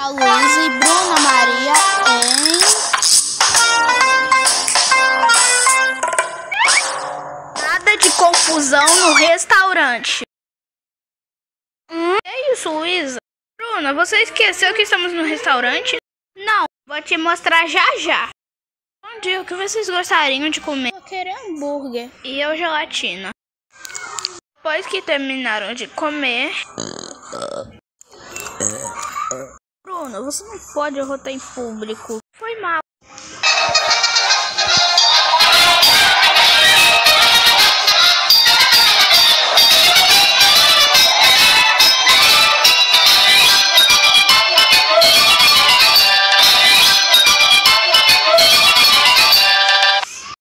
a Luísa e Bruna Maria em. Nada de confusão no restaurante. Hum, é isso, Luísa? Bruna, você esqueceu que estamos no restaurante? Não, vou te mostrar já já. Bom dia, o que vocês gostariam de comer? Eu queria hambúrguer. E eu gelatina. Depois que terminaram de comer. Bruno, você não pode arrotar em público. Foi mal.